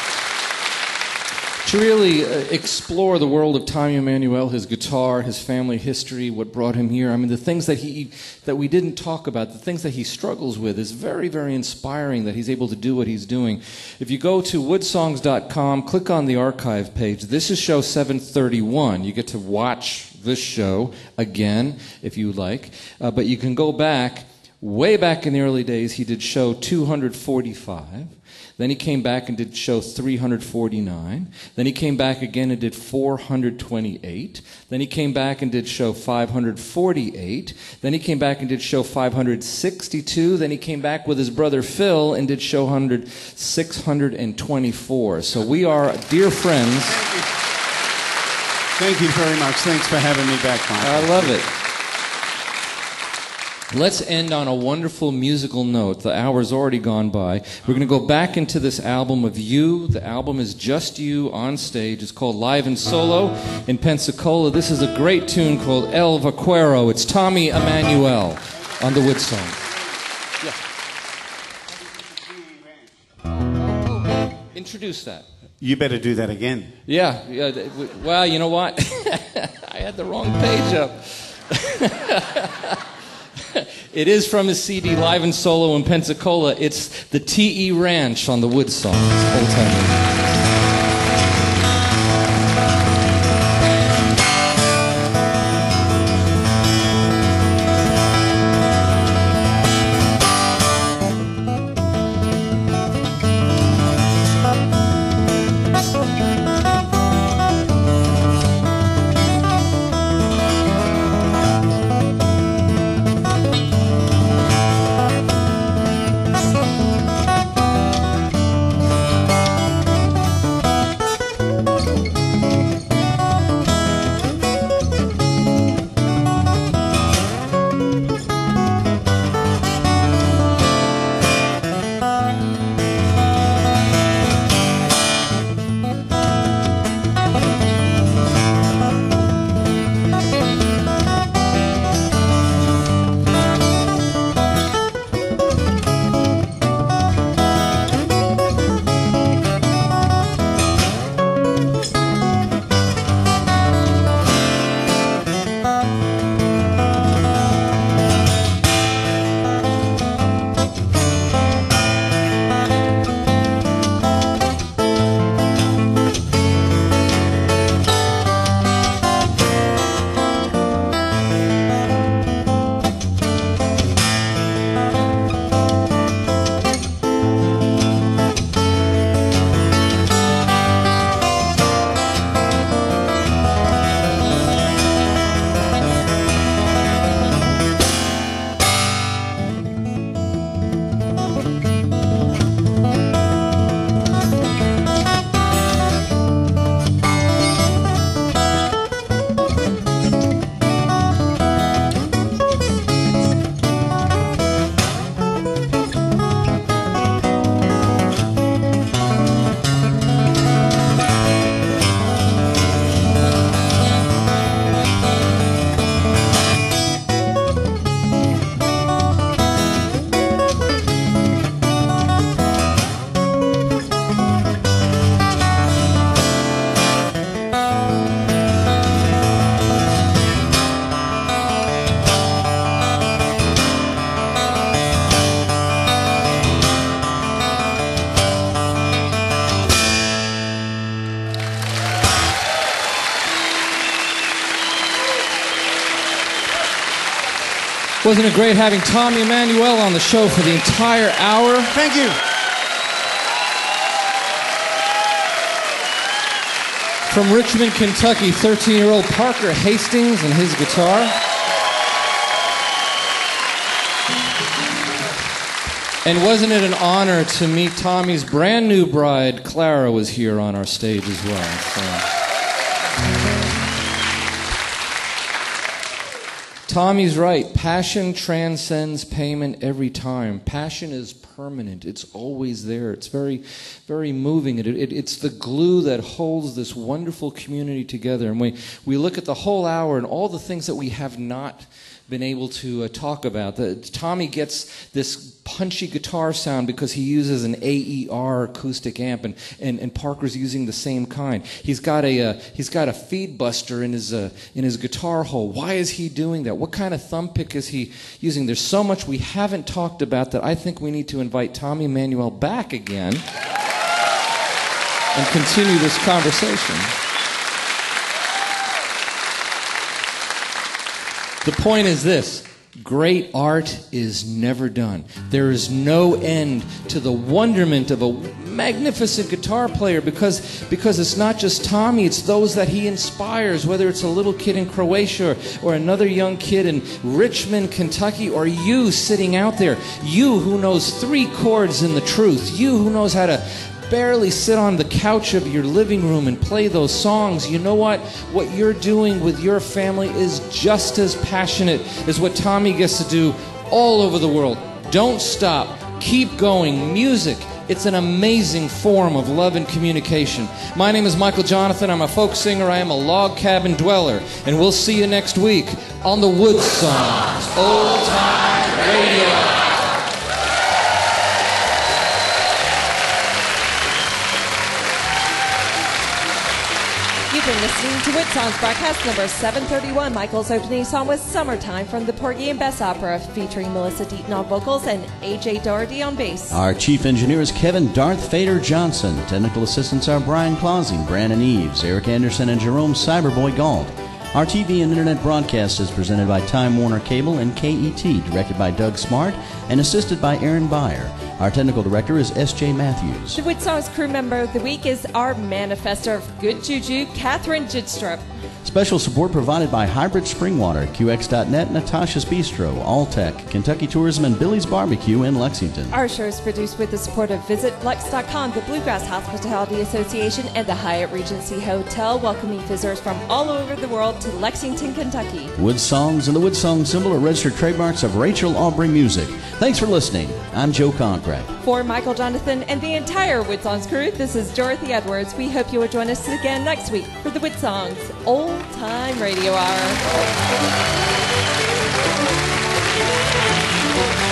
to really uh, explore the world of Tommy Emmanuel, his guitar, his family history, what brought him here. I mean, the things that he that we didn't talk about, the things that he struggles with, is very, very inspiring that he's able to do what he's doing. If you go to woodsongs.com, click on the archive page. This is show 731. You get to watch this show again if you like, uh, but you can go back. Way back in the early days, he did show 245. Then he came back and did show 349. Then he came back again and did 428. Then he came back and did show 548. Then he came back and did show 562. Then he came back with his brother Phil and did show 100, 624. So we are dear friends. Thank you very much. Thanks for having me back, Mike. I love it. Let's end on a wonderful musical note. The hour's already gone by. We're going to go back into this album of you. The album is just you on stage. It's called Live and Solo in Pensacola. This is a great tune called El Vaquero. It's Tommy Emmanuel on the Woodsong. Introduce that. You better do that again. Yeah. yeah well, you know what? I had the wrong page up. it is from his CD Live and Solo in Pensacola. It's the T.E. Ranch on the Woodsongs. Old time. Wasn't it great having Tommy Emmanuel on the show for the entire hour? Thank you. From Richmond, Kentucky, 13 year old Parker Hastings and his guitar. And wasn't it an honor to meet Tommy's brand new bride, Clara, was here on our stage as well. So. Tommy's right. Passion transcends payment every time. Passion is permanent. It's always there. It's very, very moving. It, it, it's the glue that holds this wonderful community together. And we, we look at the whole hour and all the things that we have not been able to uh, talk about. The, Tommy gets this punchy guitar sound because he uses an AER acoustic amp, and, and, and Parker's using the same kind. He's got a uh, he's got a Feedbuster in his uh, in his guitar hole. Why is he doing that? What kind of thumb pick is he using? There's so much we haven't talked about that I think we need to invite Tommy Emmanuel back again and continue this conversation. The point is this great art is never done. There is no end to the wonderment of a magnificent guitar player because, because it's not just Tommy, it's those that he inspires, whether it's a little kid in Croatia or, or another young kid in Richmond, Kentucky, or you sitting out there. You who knows three chords in the truth. You who knows how to barely sit on the couch of your living room and play those songs, you know what? What you're doing with your family is just as passionate as what Tommy gets to do all over the world. Don't stop. Keep going. Music. It's an amazing form of love and communication. My name is Michael Johnathon. I'm a folk singer. I am a log cabin dweller. And we'll see you next week on the Woodsongs Old Time Radio. Listening to Wood broadcast number 731. Michael's opening song was Summertime from the Porgy and Bess Opera, featuring Melissa Deaton on vocals and AJ Doherty on bass. Our chief engineer is Kevin Darth Fader Johnson. Technical assistants are Brian Clausing, Brandon Eves, Eric Anderson, and Jerome Cyberboy Galt. Our TV and internet broadcast is presented by Time Warner Cable and KET, directed by Doug Smart and assisted by Aaron Beyer. Our technical director is S.J. Matthews. The Wood crew member of the week is our manifester of good juju, Catherine Jidstrup. Special support provided by Highbridge Springwater, QX.net, Natasha's Bistro, Alltech, Kentucky Tourism, and Billy's Barbecue in Lexington. Our show is produced with the support of VisitLex.com, the Bluegrass Hospitality Association, and the Hyatt Regency Hotel, welcoming visitors from all over the world to Lexington, Kentucky. Woodsongs and the Woodsong symbol are registered trademarks of Rachel Aubrey Music. Thanks for listening. I'm Joe Concrete. For Michael Johnathon and the entire Woodsongs crew, this is Dorothy Edwards. We hope you will join us again next week for the Woodsongs Old Time Radio The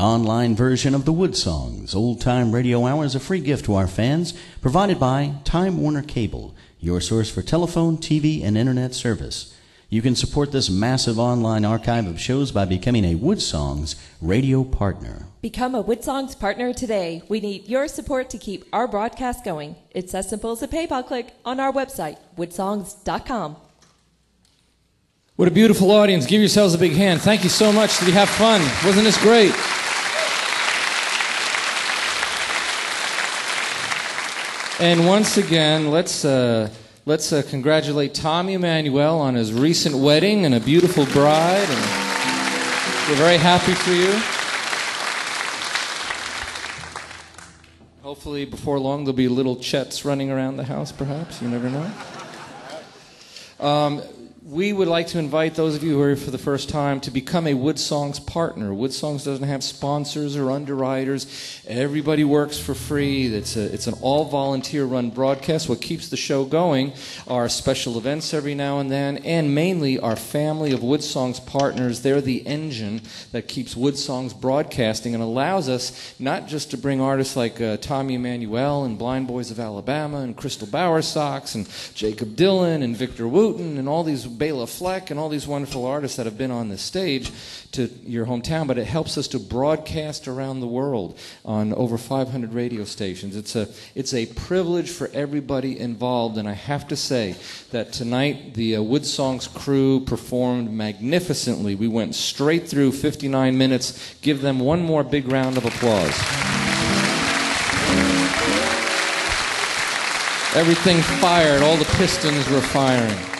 online version of the Woodsongs Old Time Radio Hour is a free gift to our fans, provided by Time Warner Cable, your source for telephone, TV, and internet service. You can support this massive online archive of shows by becoming a Woodsongs radio partner. Become a Woodsongs partner today. We need your support to keep our broadcast going. It's as simple as a PayPal click on our website, woodsongs.com. What a beautiful audience. Give yourselves a big hand. Thank you so much. Did you have fun? Wasn't this great? And once again, let's, uh, let's uh, congratulate Tommy Emmanuel on his recent wedding and a beautiful bride. And we're very happy for you. Hopefully, before long, there'll be little Chets running around the house, perhaps. You never know. Um, we would like to invite those of you who are here for the first time to become a Woodsongs partner. Woodsongs doesn't have sponsors or underwriters. Everybody works for free. It's, a, it's an all volunteer run broadcast. What keeps the show going are special events every now and then, and mainly our family of Woodsongs partners. They're the engine that keeps Woodsongs broadcasting and allows us not just to bring artists like uh, Tommy Emmanuel and Blind Boys of Alabama and Crystal Bowersox and Jakob Dylan and Victor Wooten and all these Bela Fleck and all these wonderful artists that have been on this stage to your hometown, but it helps us to broadcast around the world on over 500 radio stations. It's a, it's a privilege for everybody involved, and I have to say that tonight the uh, Woodsongs crew performed magnificently. We went straight through 59 minutes. Give them one more big round of applause. Everything fired, all the pistons were firing.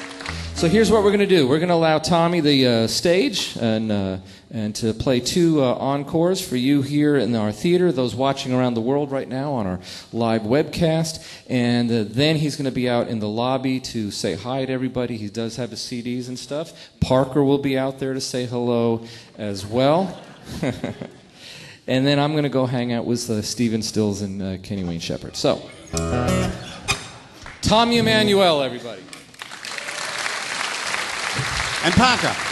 So here's what we're going to do. We're going to allow Tommy the uh, stage and, uh, and to play two uh, encores for you here in our theater, those watching around the world right now on our live webcast. And uh, then he's going to be out in the lobby to say hi to everybody. He does have his CDs and stuff. Parker will be out there to say hello as well. and then I'm going to go hang out with uh, Stephen Stills and uh, Kenny Wayne Shepherd. So, Tommy Emmanuel, everybody. And Parker.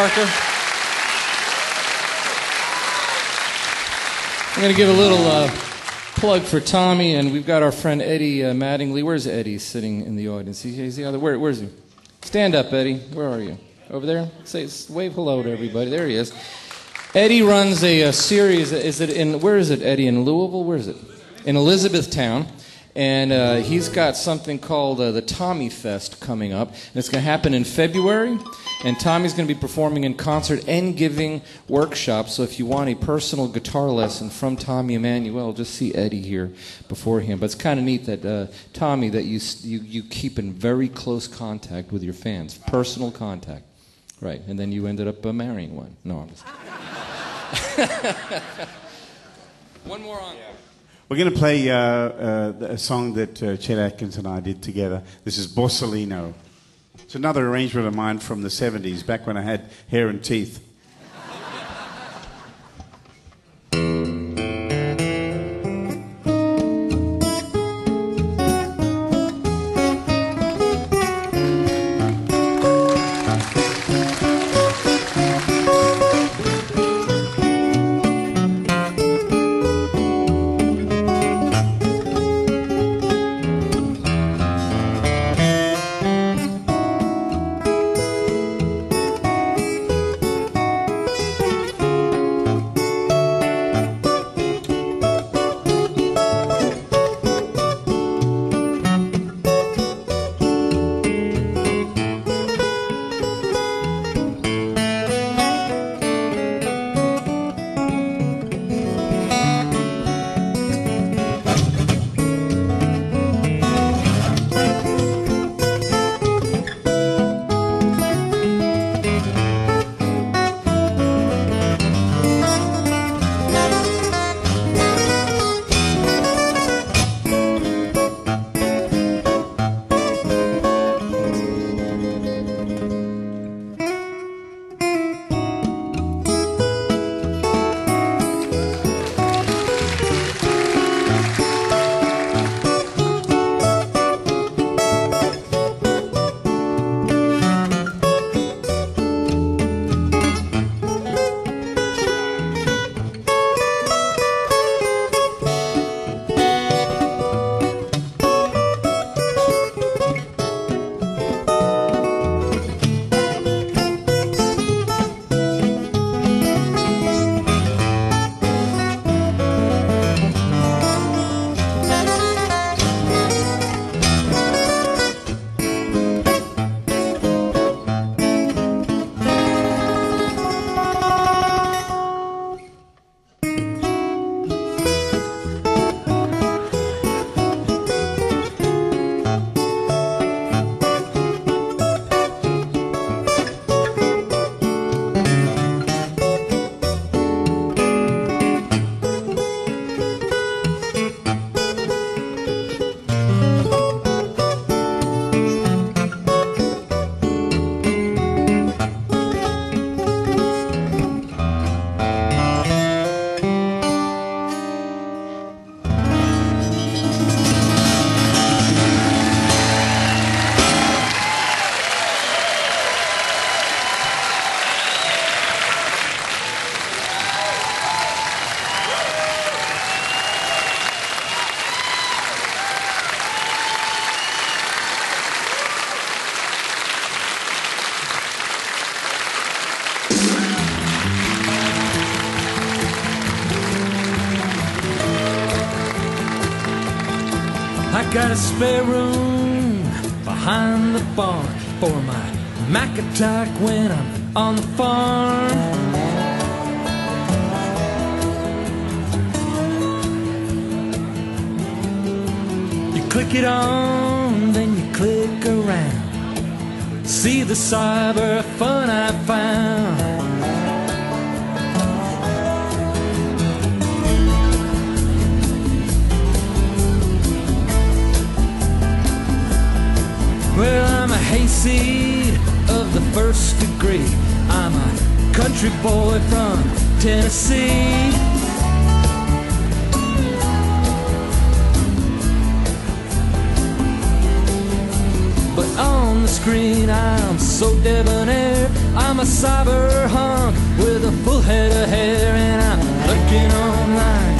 Parker. I'm going to give a little uh, plug for Tommy, and we've got our friend Eddie uh, Mattingly. Where's Eddie sitting in the audience? He, he's the other. Where, where's he? Stand up, Eddie. Where are you? Over there? Say, wave hello to everybody. There he is. Eddie runs a, a series. Is it in? Where is it, Eddie? In Louisville? Where is it? In Elizabethtown. And uh, he's got something called uh, the Tommy Fest coming up. And it's going to happen in February. And Tommy's going to be performing in concert and giving workshops. So if you want a personal guitar lesson from Tommy Emmanuel, just see Eddie here beforehand. But it's kind of neat that, uh, Tommy, that you, you, you keep in very close contact with your fans, personal contact. Right. And then you ended up uh, marrying one. No, I'm just One more on. We're going to play uh, uh, a song that uh, Chet Atkins and I did together. This is Borsalino. It's another arrangement of mine from the 70s, back when I had hair and teeth. On the farm. You click it on, then you click around. See the cyber fun so debonair. I'm a cyber hunk with a full head of hair, and I'm lurking online.